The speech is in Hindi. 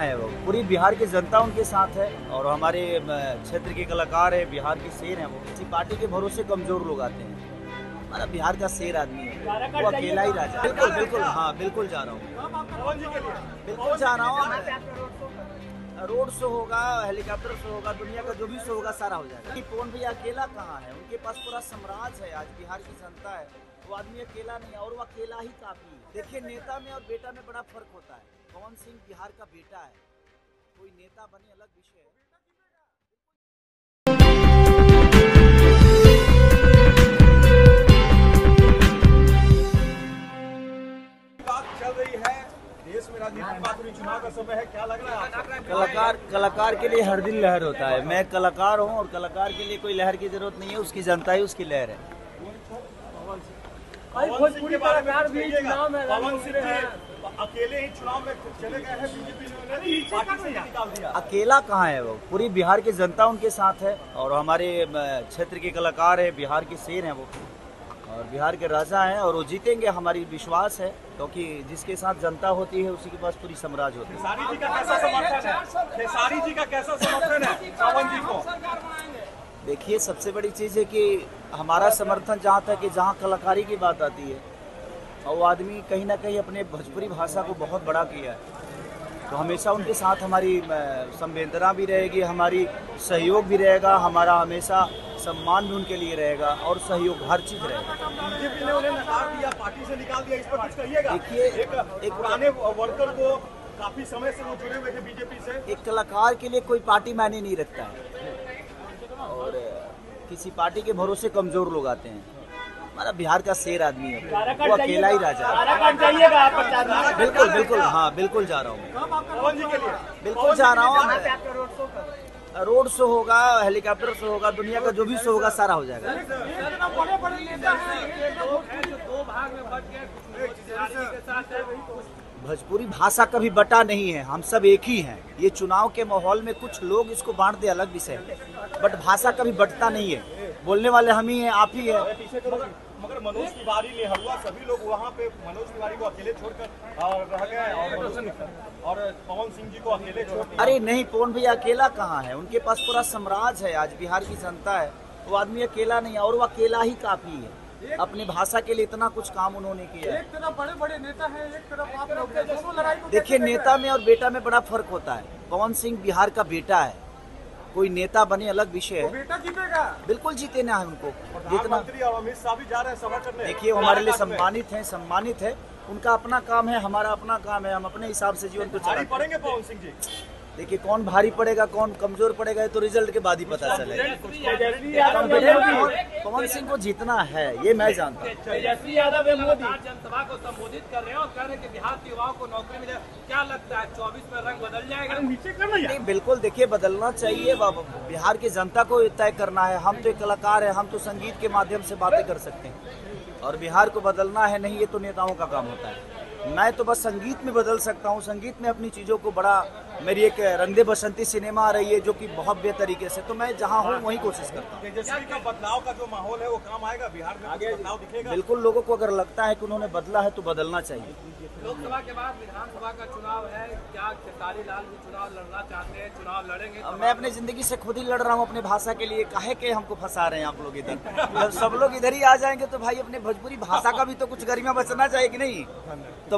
है वो। पूरी बिहार की जनता उनके साथ है और हमारे क्षेत्र के कलाकार है, बिहार के शेर है वो। किसी पार्टी के भरोसे कमज़ोर लोग आते हैं। हमारा बिहार का शेर आदमी है। वो अकेला ही राजा बिल्कुल बिल्कुल। हाँ बिल्कुल जा रहा हूँ। बिल्कुल जा रहा हूँ। रोड शो होगा, हेलीकॉप्टर शो होगा, दुनिया का जो भी शो होगा, सारा हो जाएगा। कि पवन भैया अकेला कहाँ है? उनके पास पूरा साम्राज्य है, आज बिहार की जनता है। वो आदमी अकेला नहीं और वो अकेला ही काफ़ी है। देखिए, नेता में और बेटा में बड़ा फ़र्क होता है। पवन सिंह बिहार का बेटा है। कोई नेता बने, अलग विषय है। का समय है क्या लग रहा है कलाकार कलाकार के लिए हर दिन लहर होता है। मैं कलाकार हूँ और कलाकार के लिए कोई लहर की ज़रूरत नहीं है उसकी जनता ही उसकी लहर है। भाई पवन सिंह भोजपुरी के बारे में भी कहिएगा। चुनाव में पवन सिंह जी अकेले ही चुनाव में चले गए हैं बीजेपी ने उन्हें पार्टी से निकाल दिया। अकेला कहाँ है वो? पूरी बिहार की जनता उनके साथ है और हमारे क्षेत्र के कलाकार है बिहार के शेर हैं वो। और बिहार के राजा हैं और वो जीतेंगे हमारी विश्वास है क्योंकि जिसके साथ जनता होती है उसी के पास पूरी साम्राज्य होती है। खेसारी जी का कैसा समर्थन है? खेसारी जी का कैसा समर्थन है पवन जी को? देखिए सबसे बड़ी चीज़ है कि हमारा समर्थन जहाँ तक कि जहाँ कलाकारी की बात आती है और वो आदमी कहीं ना कहीं अपने भोजपुरी भाषा को बहुत बड़ा किया है। तो हमेशा उनके साथ हमारी संवेदना भी रहेगी हमारी सहयोग भी रहेगा हमारा हमेशा सम्मान भी उनके लिए रहेगा और सहयोग हर चीज़ रहेगा। बीजेपी ने उन्हें नकार दिया पार्टी से निकाल दिया इस पर कुछ कहिएगा? देखिए, एक एक पुराने वर्कर को काफ़ी समय से वो जुड़े हुए थे बीजेपी से। एक कलाकार के लिए कोई पार्टी मायने नहीं रखता है। और किसी पार्टी के भरोसे कमज़ोर लोग आते हैं। हमारा बिहार का शेर आदमी है वो। अकेला ही राजा है। बिल्कुल बिल्कुल हाँ बिल्कुल जा रहा हूँ पवन जी के लिए? बिल्कुल जा रहा हूँ। रोड शो होगा हेलीकॉप्टर शो होगा दुनिया का जो भी शो होगा सारा हो जाएगा। इतना बड़े बड़े नेता ये लोग जो दो भाग में बट गए कुछ मोतिहारी के साथ है भोजपुरी भाषा कभी बटा नहीं है हम सब एक ही हैं। ये चुनाव के माहौल में कुछ लोग इसको बांट दे अलग विषय है। बट भाषा कभी बटता नहीं है। बोलने वाले हम ही हैं आप ही हैं। मगर मनोज तिवारी नेहरुआ सभी लोग वहाँ पे मनोज तिवारी को अकेले छोड़कर रह गए और और पवन सिंह जी को अकेले छोड़ अरे नहीं पवन भैया अकेला कहाँ है? उनके पास पूरा साम्राज्य है आज बिहार की जनता है। वो आदमी अकेला नहीं है और वो अकेला ही काफ़ी है। अपनी भाषा के लिए इतना कुछ काम उन्होंने किया एक तरफ़ बड़े बड़े नेता हैं एक तरफ़ आप लोग दोनों लड़ाई देखिए नेता में और बेटा में बड़ा फ़र्क होता है। पवन सिंह बिहार का बेटा है। कोई नेता बने अलग विषय है। बेटा जीतेगा। बिल्कुल जीतेना है उनको। जितना हैं देखिए वो हमारे लिए सम्मानित है सम्मानित है। उनका अपना काम है हमारा अपना काम है। हम अपने हिसाब से जीवन को चलाएँगे पड़ेंगे पवन सिंह जी। देखिए कौन भारी पड़ेगा कौन कमज़ोर पड़ेगा ये तो रिज़ल्ट के बाद ही पता चलेगा। पवन सिंह को जीतना है ये मैं जानता हूँ। तेजस्वी यादव मोदी। जनसभा को संबोधित कर रहे हैं और कह रहे हैं कि बिहार के युवाओं को नौकरी मिले। क्या लगता है चौबीस में रंग बदल जाएगा? नीचे करना नहीं बिल्कुल देखिए बदलना चाहिए। बिहार की जनता को तय करना है। हम तो एक कलाकार है हम तो संगीत के माध्यम से बातें कर सकते हैं। और बिहार को बदलना है नहीं ये तो नेताओं का काम होता है। मैं तो बस संगीत में बदल सकता हूँ। संगीत में अपनी चीज़ों को बड़ा मेरी एक रंगदे बसंती सिनेमा आ रही है जो कि बहुत बेहतर तरीके से। तो मैं जहाँ हूँ वहीं कोशिश करता हूँ। तेजस्वी का बदलाव का जो माहौल है वो काम आएगा? बिहार में कुछ बदलाव दिखेगा? बिल्कुल लोगों को अगर लगता है कि उन्होंने बदला है तो बदलना चाहिए। लोकसभा के बाद विधानसभा का चुनाव है। क्या खेसारी लाल भी चुनाव लड़ना चाहते हैं? चुनाव लड़ेंगे अब मैं अपनी ज़िंदगी से खुद ही लड़ रहा हूँ अपने भाषा के लिए। काहे के हमको फंसा रहे हैं आप लोग इधर? जब सब लोग इधर ही आ जाएँगे तो भाई अपने भोजपुरी भाषा का भी तो कुछ गरिमा बचना चाहिए कि नहीं? तो